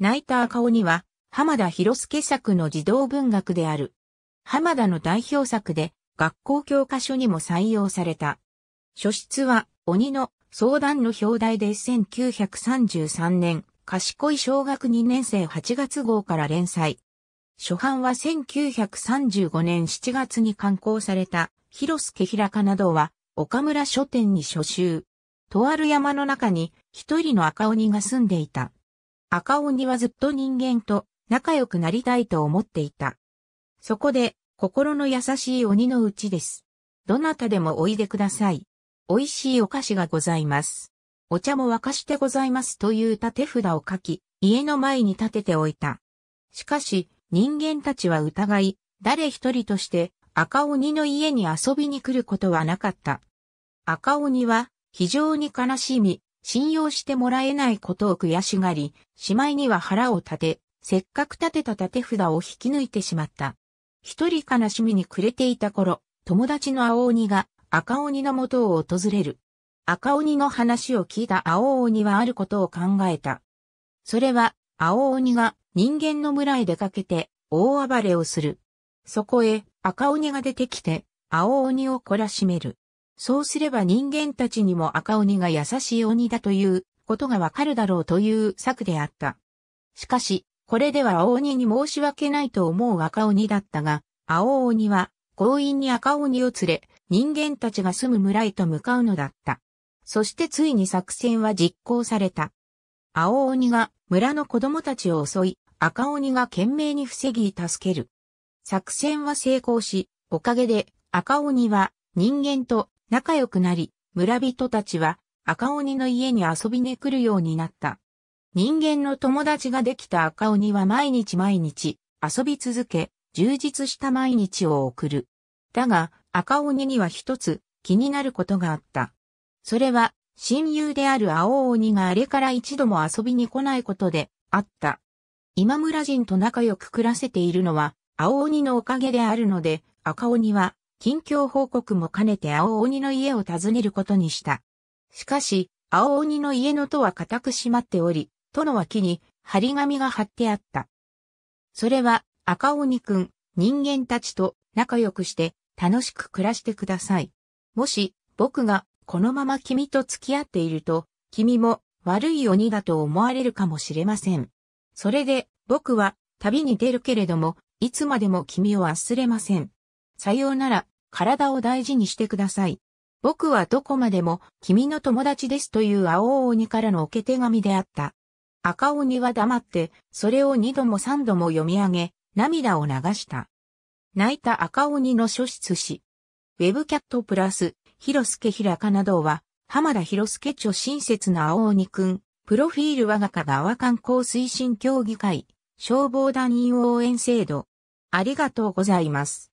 泣いた赤鬼は、浜田博介作の児童文学である。浜田の代表作で、学校教科書にも採用された。書出は、鬼の相談の表題で1933年、賢い小学2年生8月号から連載。初版は1935年7月に刊行された、広助平かなどは、岡村書店に書集。とある山の中に一人の赤鬼が住んでいた。赤鬼はずっと人間と仲良くなりたいと思っていた。そこで、心の優しい鬼のうちです。どなたでもおいでください。美味しいお菓子がございます。お茶も沸かしてございますという立て札を書き、家の前に立てておいた。しかし、人間たちは疑い、誰一人として赤鬼の家に遊びに来ることはなかった。赤鬼は非常に悲しみ、信用してもらえないことを悔しがり、しまいには腹を立て、せっかく立てた立て札を引き抜いてしまった。一人悲しみに暮れていた頃、友達の青鬼が赤鬼の元を訪れる。赤鬼の話を聞いた青鬼はあることを考えた。それは、青鬼が人間の村へ出かけて大暴れをする。そこへ赤鬼が出てきて青鬼を懲らしめる。そうすれば人間たちにも赤鬼が優しい鬼だということがわかるだろうという策であった。しかし、これでは青鬼に申し訳ないと思う赤鬼だったが、青鬼は強引に赤鬼を連れ、人間たちが住む村へと向かうのだった。そしてついに作戦は実行された。青鬼が村の子供たちを襲い、赤鬼が懸命に防ぎ助ける。作戦は成功し、おかげで赤鬼は人間と仲良くなり、村人たちは赤鬼の家に遊びに来るようになった。人間の友達ができた赤鬼は毎日毎日遊び続け、充実した毎日を送る。だが、赤鬼には一つ気になることがあった。それは親友である青鬼があれから一度も遊びに来ないことであった。今村人と仲良く暮らせているのは青鬼のおかげであるので、赤鬼は近況報告も兼ねて青鬼の家を訪ねることにした。しかし、青鬼の家の戸は固く閉まっており、戸の脇に張り紙が貼ってあった。それは赤鬼くん、人間たちと仲良くして楽しく暮らしてください。もし僕がこのまま君と付き合っていると、君も悪い鬼だと思われるかもしれません。それで、僕は旅に出るけれども、いつまでも君を忘れません。さようなら、体を大事にしてください。僕はどこまでも君の友達ですという青鬼からの受け手紙であった。赤鬼は黙って、それを二度も三度も読み上げ、涙を流した。泣いた赤鬼の書室誌。ウェブキャットプラス、広助平かなどは、浜田広助著親切な青鬼くん、プロフィール我が家川観光推進協議会、消防団員応援制度。ありがとうございます。